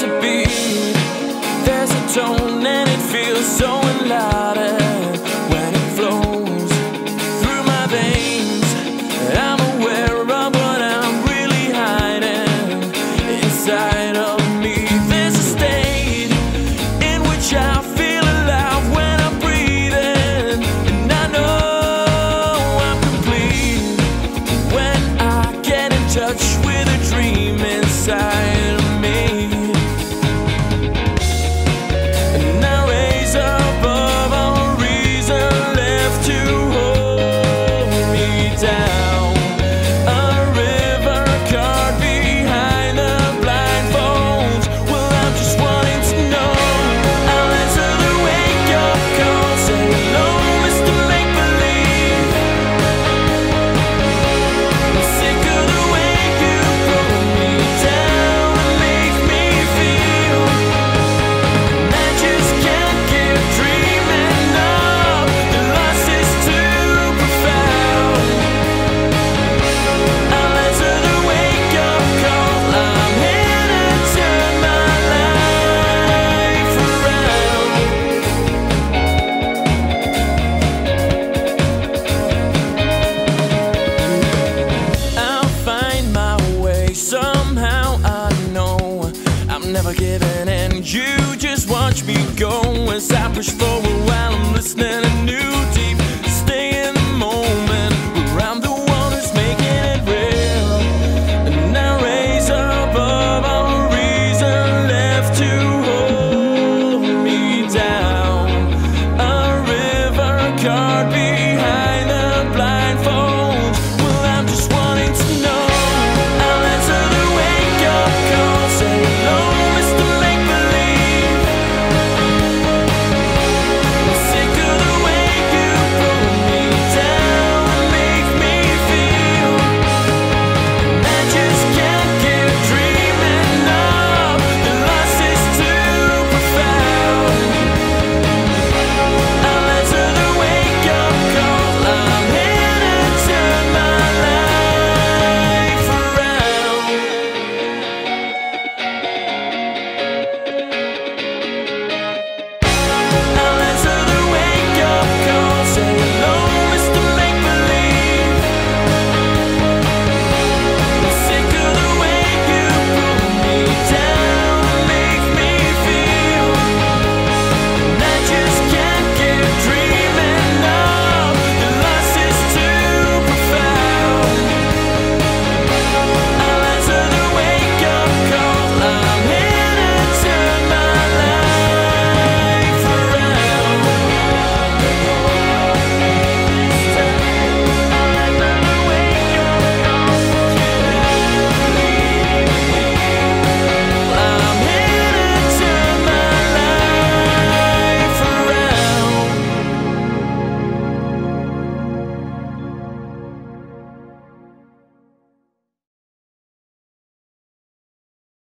There's a beat, there's a tone, and it feels so loud. Never giving in. You just watch me go as I push forward while I'm listening to new deep.